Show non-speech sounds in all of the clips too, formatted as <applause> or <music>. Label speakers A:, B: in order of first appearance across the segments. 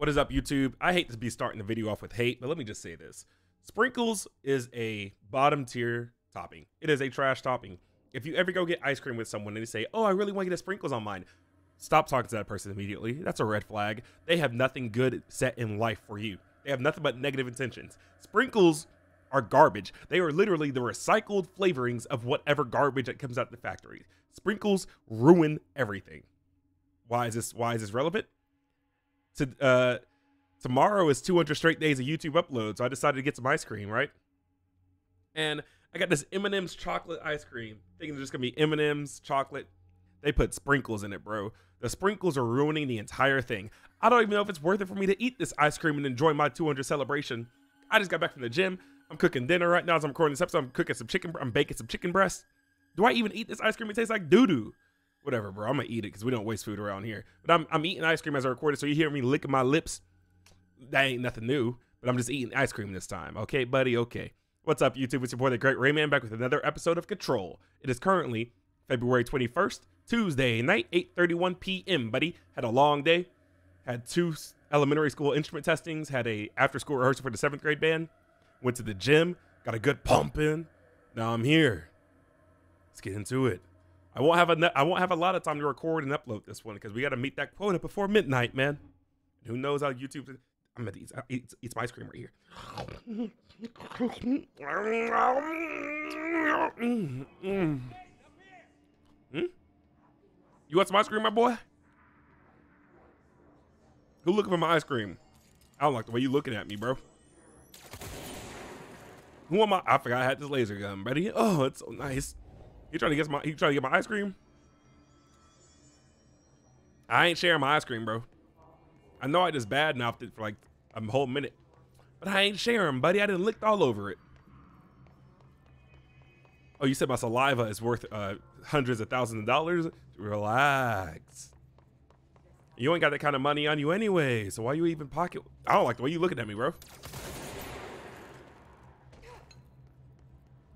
A: What is up, YouTube? I hate to be starting the video off with hate, but let me just say this. Sprinkles is a bottom tier topping. It is a trash topping. If you ever go get ice cream with someone and they say, oh, I really want to get a sprinkles on mine, stop talking to that person immediately. That's a red flag. They have nothing good set in life for you. They have nothing but negative intentions. Sprinkles are garbage. They are literally the recycled flavorings of whatever garbage that comes out of the factory. Sprinkles ruin everything. Why is this why is this relevant? To uh tomorrow is 200 straight days of YouTube uploads. So I decided to get some ice cream, right? And I got this M&M's chocolate ice cream. Thinking it's just gonna be M&M's chocolate. They put sprinkles in it, bro. The sprinkles are ruining the entire thing. I don't even know if it's worth it for me to eat this ice cream and enjoy my 200 celebration. I just got back from the gym. I'm cooking dinner right now as I'm recording this episode. I'm cooking some chicken. I'm baking some chicken breast. Do I even eat this ice cream? It tastes like doo doo. Whatever, bro. I'm gonna eat it because we don't waste food around here. But I'm I'm eating ice cream as I record it, so you hear me licking my lips. That ain't nothing new. But I'm just eating ice cream this time. Okay, buddy. Okay. What's up, YouTube? It's your boy, the Great Rayman, back with another episode of Control. It is currently February 21st, Tuesday night, 8:31 p.m. Buddy had a long day. Had two elementary school instrument testings. Had a after school rehearsal for the seventh grade band. Went to the gym. Got a good pump in. Now I'm here. Let's get into it. I won't have a I won't have a lot of time to record and upload this one because we got to meet that quota before midnight, man. Who knows how YouTube? I'm gonna eat, eat, eat some ice cream right here. Hmm? You want some ice cream, my boy? Who looking for my ice cream? I don't like the way you looking at me, bro. Who am I? I forgot I had this laser gun, buddy. Oh, it's so nice. You trying to get my? You trying to get my ice cream? I ain't sharing my ice cream, bro. I know I just bad mouthed it for like a whole minute, but I ain't sharing, buddy. I didn't licked all over it. Oh, you said my saliva is worth uh, hundreds of thousands of dollars? Relax. You ain't got that kind of money on you anyway, so why you even pocket? I don't like the way you looking at me, bro.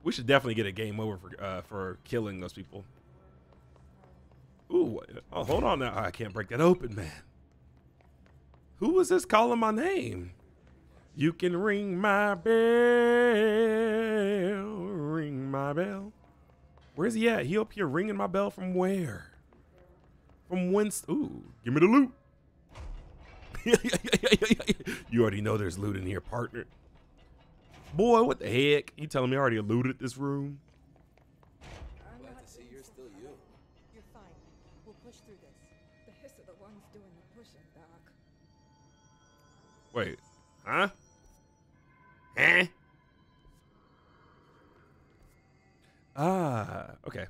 A: We should definitely get a game over for uh, for killing those people. Ooh, oh, hold on now. I can't break that open, man. Who was this calling my name? You can ring my bell, ring my bell. Where's he at? He up here ringing my bell from where? From whence? Ooh, give me the loot. <laughs> you already know there's loot in here, partner. Boy, what the heck? You telling me I already looted this room?
B: I'm Glad to see you're still you.
C: You're fine. We'll push through this. The Hiss are the ones doing the pushing, Doc.
A: Wait, huh? Huh? Ah, okay.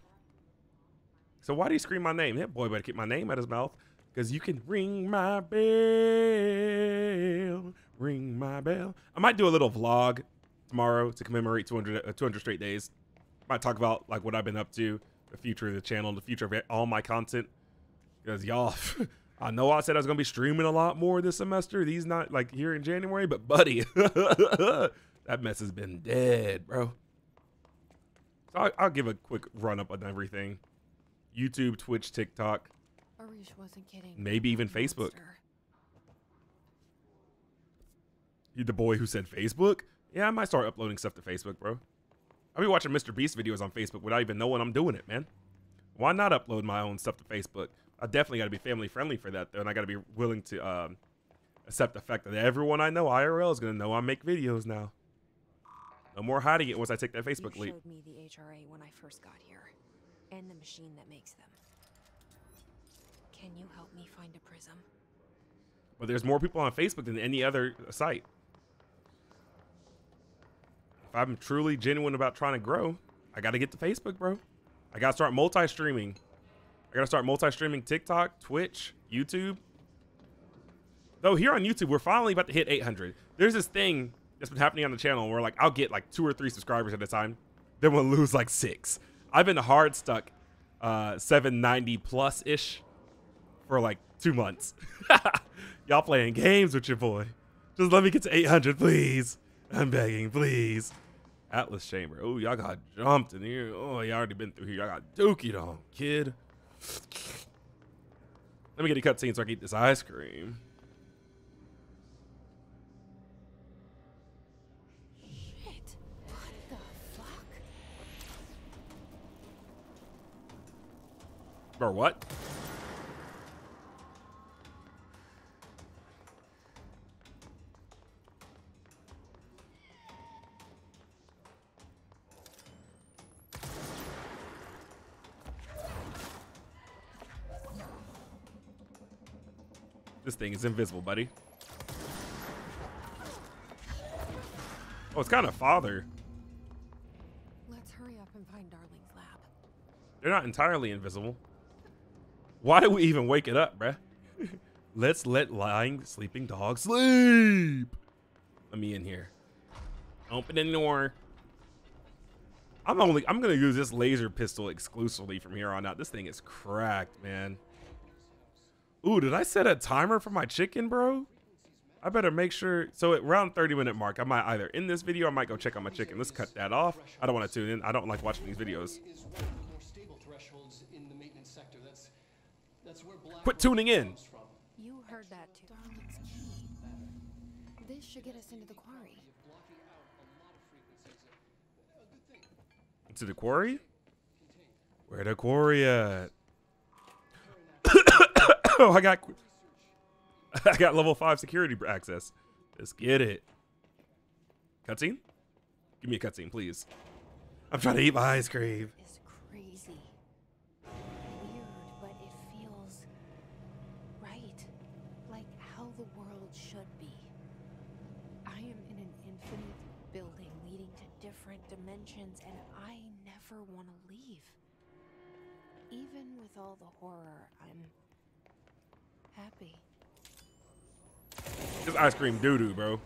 A: So why do you scream my name? That boy better keep my name out his mouth. Because you can ring my bell. Ring my bell. I might do a little vlog tomorrow to commemorate 200, uh, 200 straight days. Might talk about like what I've been up to, the future of the channel, the future of all my content. Because y'all, <laughs> I know I said I was gonna be streaming a lot more this semester. These not like here in January, but buddy, <laughs> that mess has been dead, bro. So I'll, I'll give a quick run up on everything: YouTube, Twitch, TikTok,
C: Arish wasn't kidding.
A: maybe even Facebook. You the boy who said Facebook? Yeah, I might start uploading stuff to Facebook, bro. I'll be watching Mr. Beast videos on Facebook without even knowing I'm doing it, man. Why not upload my own stuff to Facebook? I definitely got to be family friendly for that, though, and I got to be willing to um, accept the fact that everyone I know IRL is gonna know I make videos now. No more hiding it once I take that Facebook
D: you
A: leap.
D: showed me the HRA when I first got here, and the machine that makes them. Can you help me find a prism?
A: But there's more people on Facebook than any other site. If I'm truly genuine about trying to grow, I got to get to Facebook, bro. I got to start multi-streaming. I got to start multi-streaming TikTok, Twitch, YouTube. Though here on YouTube, we're finally about to hit 800. There's this thing that's been happening on the channel where like I'll get like two or three subscribers at a time, then we'll lose like six. I've been hard stuck uh 790 plus ish for like two months. <laughs> Y'all playing games with your boy. Just let me get to 800, please. I'm begging, please. Atlas Chamber. Oh, y'all got jumped in here. Oh, y'all already been through here. Y'all got dookied on, kid. Let me get a cutscene so I can eat this ice cream. Shit. What the fuck? Or what? This thing is invisible, buddy. Oh, it's kind of father.
D: Let's hurry up and find Darling's lab.
A: They're not entirely invisible. Why do we even wake it up, bruh? <laughs> Let's let lying, sleeping dog sleep. Let me in here. Open the door. I'm only I'm gonna use this laser pistol exclusively from here on out. This thing is cracked, man. Ooh, did I set a timer for my chicken, bro? I better make sure. So at around 30 minute mark, I might either end this video or I might go check on my chicken. Let's cut that off. I don't want to tune in. I don't like watching these videos.
E: is one of the more stable thresholds in the maintenance sector. That's that's where black
A: Quit tuning in.
D: You heard that too. This should get us into the quarry.
E: Blocking out a lot of frequencies. A, a good thing.
A: To the quarry? Where the quarry at? Oh, <laughs> I got <laughs> I got level five security access. Let's get it. Cutscene? Give me a cutscene, please. I'm trying to eat my ice cream.
D: Is crazy. Weird, but it feels right. Like how the world should be. I am in an infinite building leading to different dimensions, and I never want to leave. Even with all the horror, I'm happy.
A: This ice cream doo doo, bro.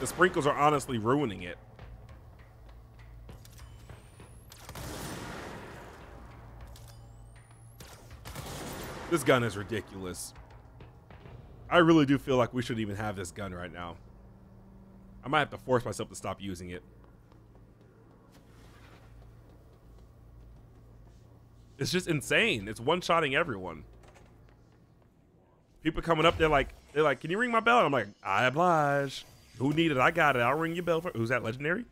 D: The
A: sprinkles are honestly ruining it. This gun is ridiculous. I really do feel like we shouldn't even have this gun right now. I might have to force myself to stop using it. It's just insane. It's one-shotting everyone. People coming up, they're like, they're like, "Can you ring my bell?" And I'm like, "I oblige. Who need it? I got it. I'll ring your bell for." Who's that? Legendary?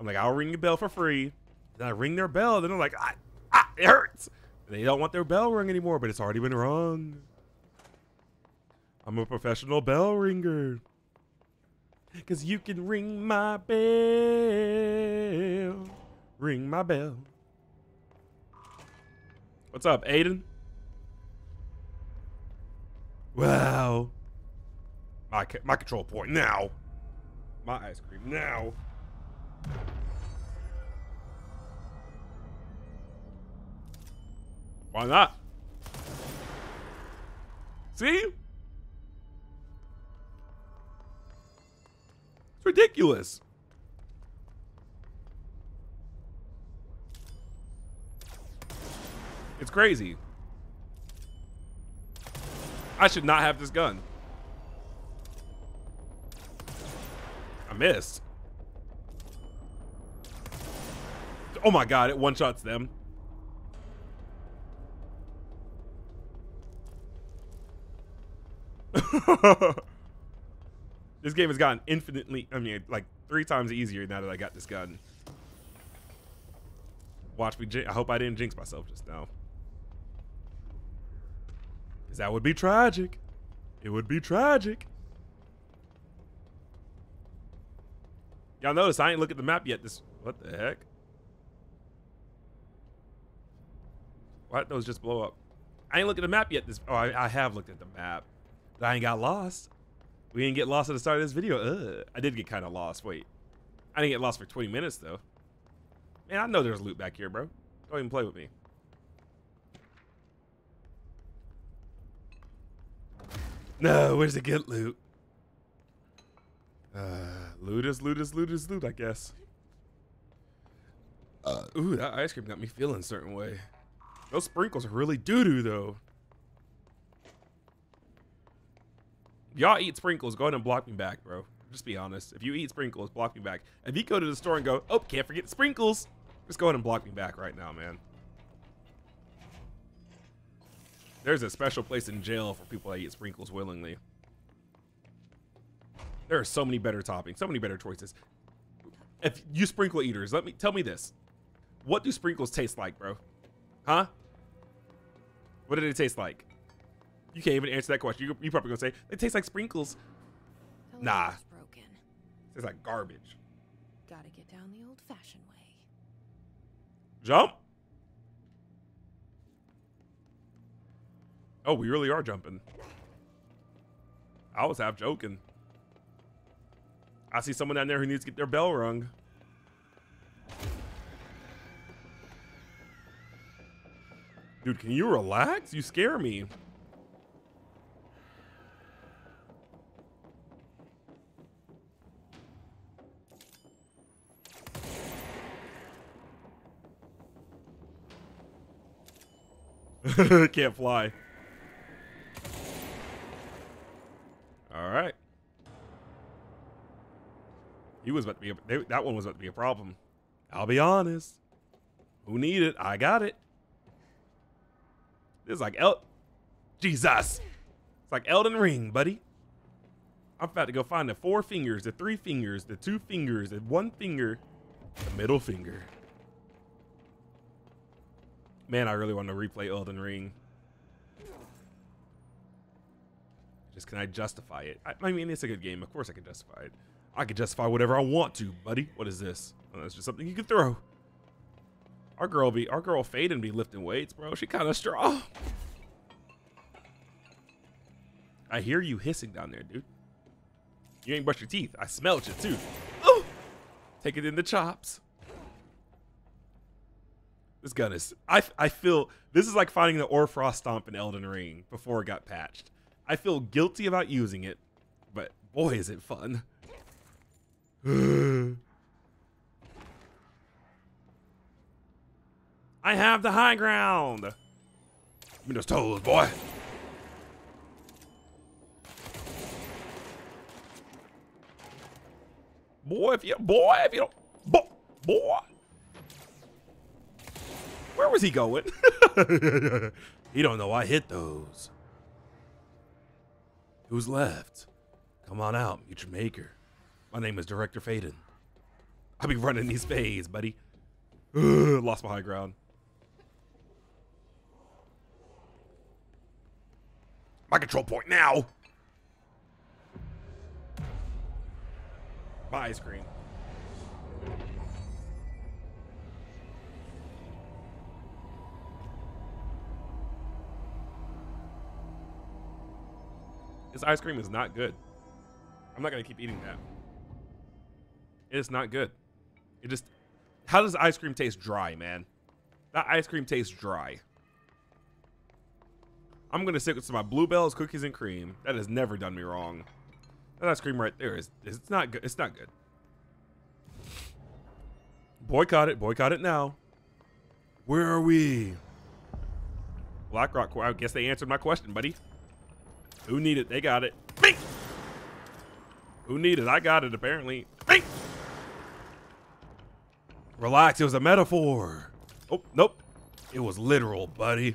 A: I'm like, "I'll ring your bell for free." Then I ring their bell. Then they're like, "Ah, ah it hurts." They don't want their bell ring anymore, but it's already been rung. I'm a professional bell ringer. Cause you can ring my bell. Ring my bell. What's up, Aiden? Wow. My, my control point now. My ice cream now. Why not? See? It's ridiculous. It's crazy. I should not have this gun. I missed. Oh my god, it one shots them. <laughs> this game has gotten infinitely, I mean, like three times easier now that I got this gun. Watch me, I hope I didn't jinx myself just now. Because that would be tragic. It would be tragic. Y'all notice I ain't look at the map yet. This, what the heck? Why those just blow up? I ain't looked at the map yet. This, oh, I, I have looked at the map. But I ain't got lost. We didn't get lost at the start of this video. Ugh. I did get kind of lost. Wait. I didn't get lost for 20 minutes, though. Man, I know there's loot back here, bro. Don't even play with me. No, where's the good loot? Uh, loot is loot is loot is loot, I guess. Uh, ooh, that ice cream got me feeling a certain way. Those sprinkles are really doo-doo, though. Y'all eat sprinkles, go ahead and block me back, bro. Just be honest. If you eat sprinkles, block me back. If you go to the store and go, oh, can't forget the sprinkles, just go ahead and block me back right now, man. There's a special place in jail for people that eat sprinkles willingly. There are so many better toppings, so many better choices. if you sprinkle eaters, let me tell me this. What do sprinkles taste like, bro? Huh? What did they taste like? You can't even answer that question. You, you probably gonna say they taste like sprinkles. Nah.
D: Television's broken.
A: Tastes like garbage.
D: Gotta get down the old-fashioned way.
A: Jump. Oh, we really are jumping. I was half joking. I see someone down there who needs to get their bell rung. Dude, can you relax? You scare me. <laughs> Can't fly. All right. He was about to be a, they, that one was about to be a problem. I'll be honest. Who need it? I got it. It's like El Jesus. It's like Elden Ring, buddy. I'm about to go find the four fingers, the three fingers, the two fingers, the one finger, the middle finger. Man, I really want to replay Elden Ring. Just can I justify it? I, I mean, it's a good game. Of course I can justify it. I can justify whatever I want to, buddy. What is this? Oh, that's just something you can throw. Our girl be our girl Faden be lifting weights, bro. She kind of strong. I hear you hissing down there, dude. You ain't brushed your teeth. I smelled you too. Oh, take it in the chops. This gun is. I I feel this is like finding the Hoarfrost Stomp in Elden Ring before it got patched. I feel guilty about using it, but boy is it fun. <gasps> I have the high ground. Give me those toes, boy. Boy, if you boy, if you don't boy, boy. Where was he going? <laughs> he don't know I hit those. Who's left? Come on out, your maker. My name is Director Faden. I'll be running these phase, buddy. Ugh, lost my high ground. My control point now. My ice cream. This ice cream is not good. I'm not gonna keep eating that. It's not good. It just how does ice cream taste dry, man? That ice cream tastes dry. I'm gonna stick with some my bluebells, cookies, and cream. That has never done me wrong. That ice cream right there is it's not good. It's not good. Boycott it. Boycott it now. Where are we? Black Rock. I guess they answered my question, buddy. Who needed? it? They got it. Who needed? I got it. Apparently. Relax. It was a metaphor. Oh nope. It was literal, buddy.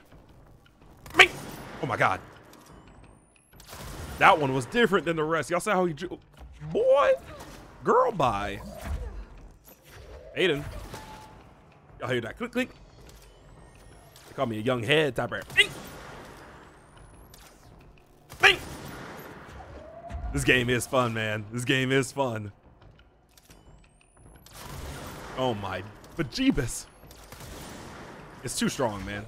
A: Me. Oh my god. That one was different than the rest. Y'all saw how he drew. Boy. Girl, bye. Aiden. Y'all hear that? Click, click. They call me a young head type Bing. Bing. This game is fun, man. This game is fun. Oh my bejeebus. It's too strong, man.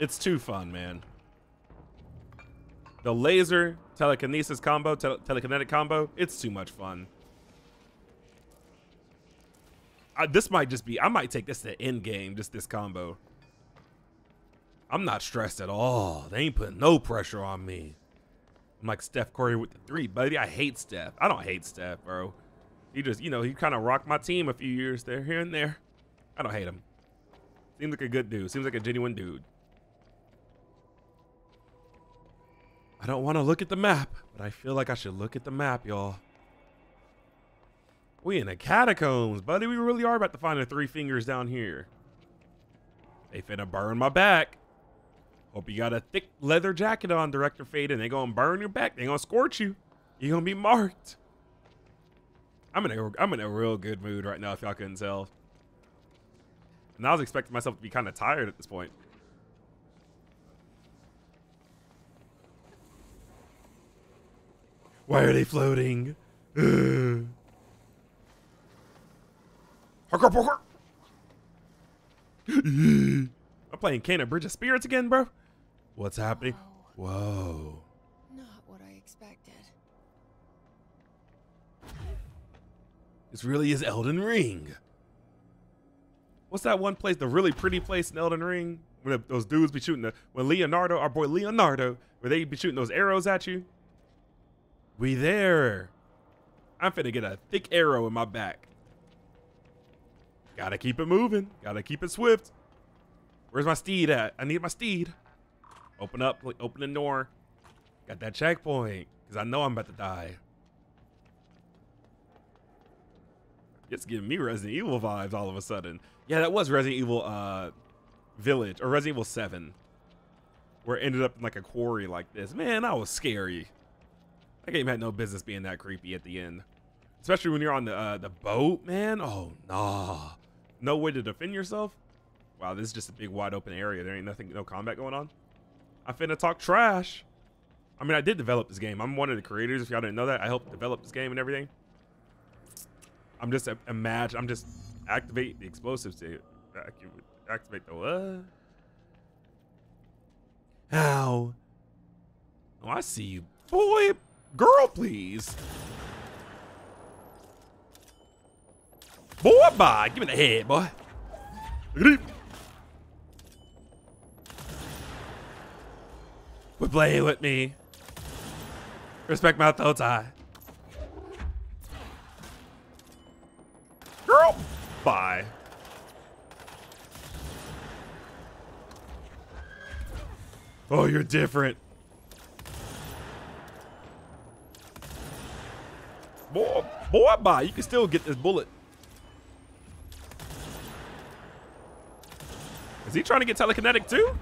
A: It's too fun, man. The laser telekinesis combo, tele telekinetic combo, it's too much fun. I, this might just be, I might take this to end game, just this combo. I'm not stressed at all. They ain't putting no pressure on me. I'm like Steph Curry with the three, buddy. I hate Steph. I don't hate Steph, bro. He just, you know, he kind of rocked my team a few years there, here and there. I don't hate him. Seems like a good dude. Seems like a genuine dude. I don't want to look at the map, but I feel like I should look at the map, y'all. We in the catacombs, buddy. We really are about to find the three fingers down here. They finna burn my back. Hope you got a thick leather jacket on, Director Fade, and they gonna burn your back. They gonna scorch you. You gonna be marked. I'm in a I'm in a real good mood right now. If y'all couldn't tell. And I was expecting myself to be kind of tired at this point. Why are they floating? Ugh. Parkour, parkour. I'm playing Kena Bridge of Spirits again, bro. What's happening? Whoa.
D: Not what I expected.
A: This really is Elden Ring. What's that one place, the really pretty place in Elden Ring? Where those dudes be shooting the, when Leonardo, our boy Leonardo, where they be shooting those arrows at you? We there. I'm finna get a thick arrow in my back. Gotta keep it moving. Gotta keep it swift. Where's my steed at? I need my steed. Open up, open the door. Got that checkpoint, because I know I'm about to die. It's giving me Resident Evil vibes all of a sudden. Yeah, that was Resident Evil uh, Village, or Resident Evil 7. Where it ended up in like a quarry like this. Man, that was scary. That game had no business being that creepy at the end. Especially when you're on the uh, the boat, man. Oh, nah. No way to defend yourself. Wow, this is just a big wide open area. There ain't nothing, no combat going on. I'm finna talk trash. I mean, I did develop this game. I'm one of the creators. If y'all didn't know that, I helped develop this game and everything. I'm just imagine. I'm just activate the explosives to activate, activate the what? How? Oh, I see you, boy. Girl, please. Boy, bye. Give me the head, boy. We're playing with me. Respect my thoughts, tie. Girl, bye. Oh, you're different. Boy, boy, bye. You can still get this bullet. Is he trying to get telekinetic too?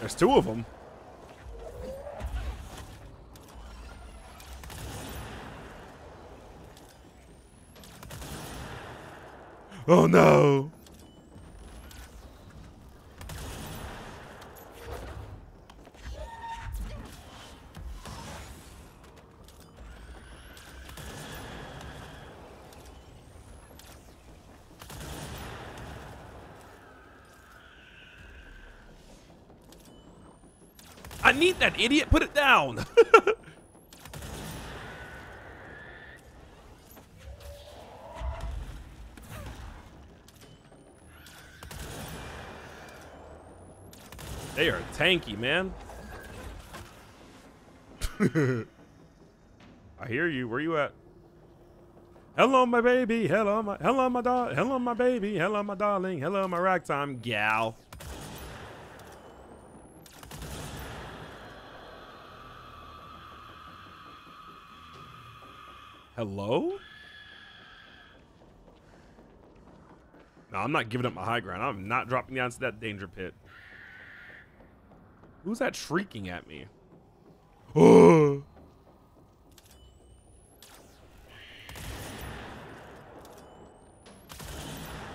A: There's two of them. Oh no. Need that idiot. Put it down. <laughs> they are tanky, man. <laughs> I hear you. Where you at? Hello, my baby. Hello, my hello, my dog. Hello, my baby. Hello, my darling. Hello, my ragtime gal. Hello? No, I'm not giving up my high ground. I'm not dropping down to that danger pit. Who's that shrieking at me? <gasps>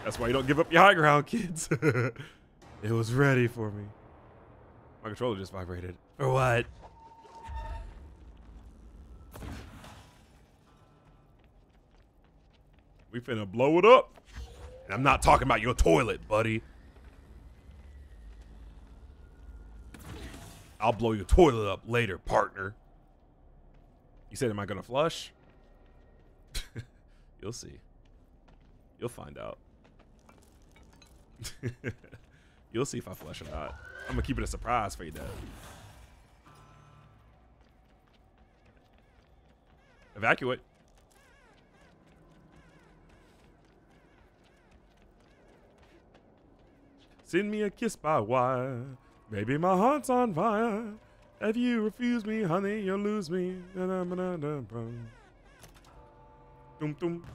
A: That's why you don't give up your high ground, kids. <laughs> it was ready for me. My controller just vibrated. Or what? We finna blow it up. And I'm not talking about your toilet, buddy. I'll blow your toilet up later, partner. You said, am I gonna flush? <laughs> You'll see. You'll find out. <laughs> You'll see if I flush or not. I'm gonna keep it a surprise for you, Dad. Evacuate. Send me a kiss by wire. Maybe my heart's on fire. If you refuse me, honey, you'll lose me. Doom, doom.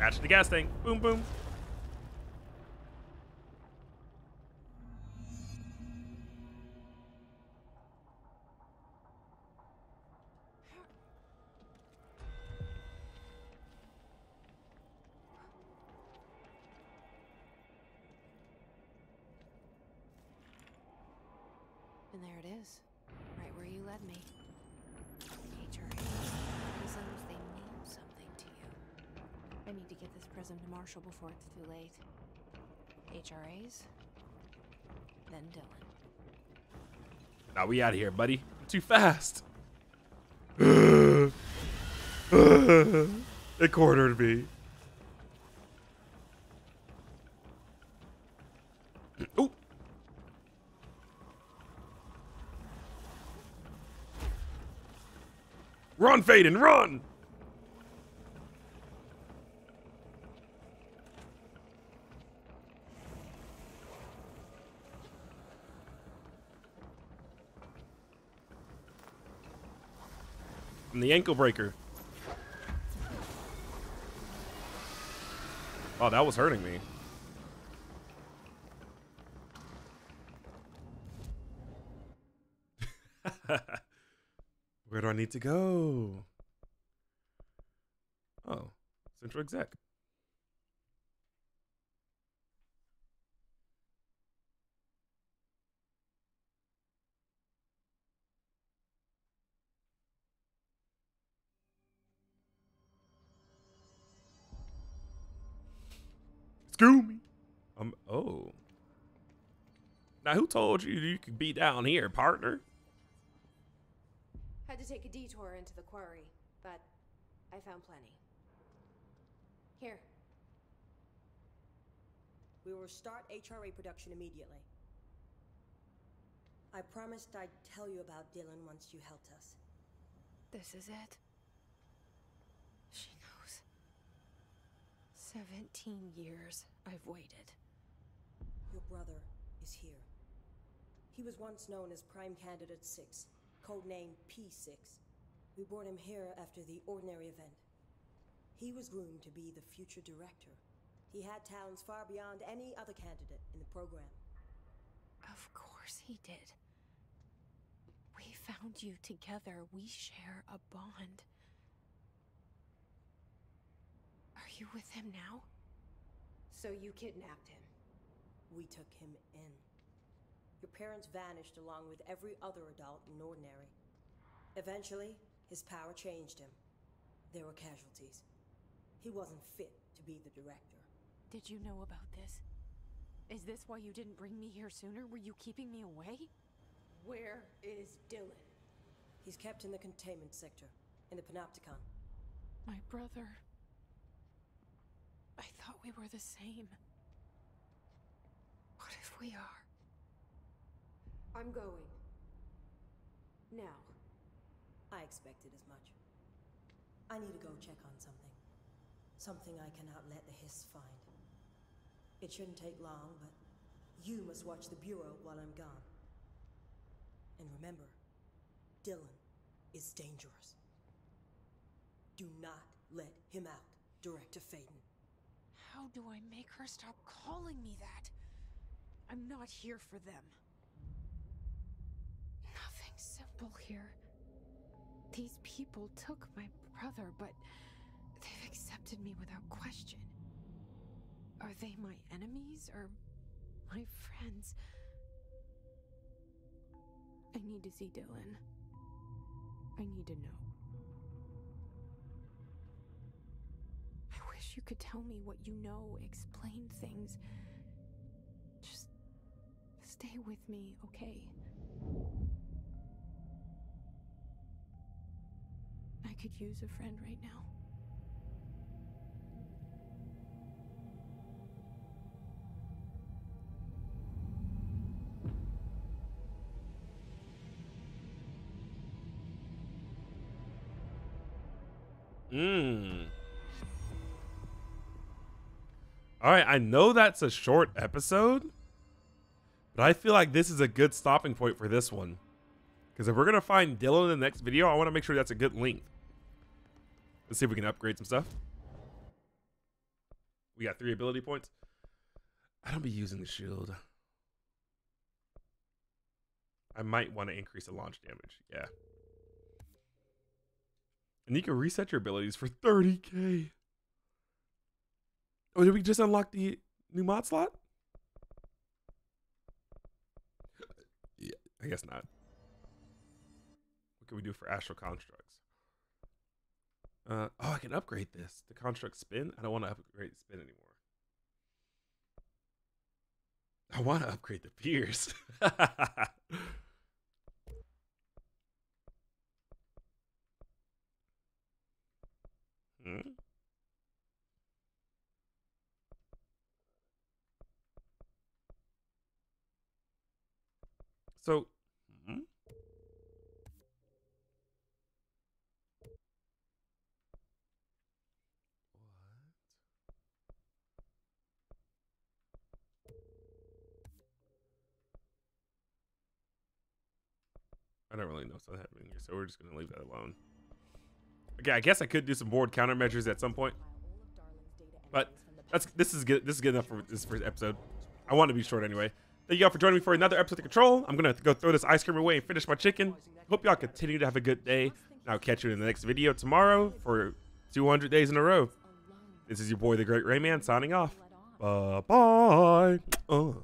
A: Match the gas tank. Boom, boom. Now we out of here, buddy. Too fast. it cornered me. Ooh. Run, Faden, run! And the ankle breaker. Oh, that was hurting me. <laughs> Where do I need to go? Oh, central exec. Screw me. Um. Oh. Now, who told you you could be down here, partner?
F: Had to take a detour into the quarry, but I found plenty. Here.
G: We will start HRA production immediately. I promised I'd tell you about Dylan once you helped us.
D: This is it. She knows. 17 years I've waited.
G: Your brother is here. He was once known as Prime Candidate 6, codenamed P6. We brought him here after the ordinary event. He was groomed to be the future director. He had talents far beyond any other candidate in the program.
D: Of course he did. We found you together. We share a bond. Are you with him now?
F: So you kidnapped him.
G: We took him in. Your parents vanished along with every other adult in Ordinary. Eventually, his power changed him. There were casualties. He wasn't fit to be the director.
D: Did you know about this? Is this why you didn't bring me here sooner? Were you keeping me away?
F: Where is Dylan?
G: He's kept in the containment sector, in the Panopticon.
D: My brother. We were the same. What if we are?
F: I'm going. Now.
G: I expected as much. I need to go check on something. Something I cannot let the Hiss find. It shouldn't take long, but you must watch the Bureau while I'm gone. And remember, Dylan is dangerous. Do not let him out, Director Faden.
D: How do I make her stop calling me that? I'm not here for them. Nothing simple here. These people took my brother, but they've accepted me without question. Are they my enemies or my friends? I need to see Dylan. I need to know. Wish you could tell me what you know, explain things. Just stay with me, okay? I could use a friend right now.
A: All right, I know that's a short episode, but I feel like this is a good stopping point for this one. Because if we're going to find Dylan in the next video, I want to make sure that's a good length. Let's see if we can upgrade some stuff. We got three ability points. I don't be using the shield. I might want to increase the launch damage. Yeah. And you can reset your abilities for 30k. Oh, did we just unlock the new mod slot? Yeah, I guess not. What can we do for astral constructs? Uh, oh, I can upgrade this. The construct spin. I don't want to upgrade spin anymore. I want to upgrade the Pierce. <laughs> hmm? So, hmm? I don't really know what's happening here, so we're just gonna leave that alone. Okay, I guess I could do some board countermeasures at some point, but that's this is good. This is good enough for this first episode. I want to be short anyway. Thank you all for joining me for another episode of Control. I'm gonna go throw this ice cream away and finish my chicken. Hope y'all continue to have a good day. And I'll catch you in the next video tomorrow for 200 days in a row. This is your boy, the Great Rayman, signing off. Bye bye. Uh.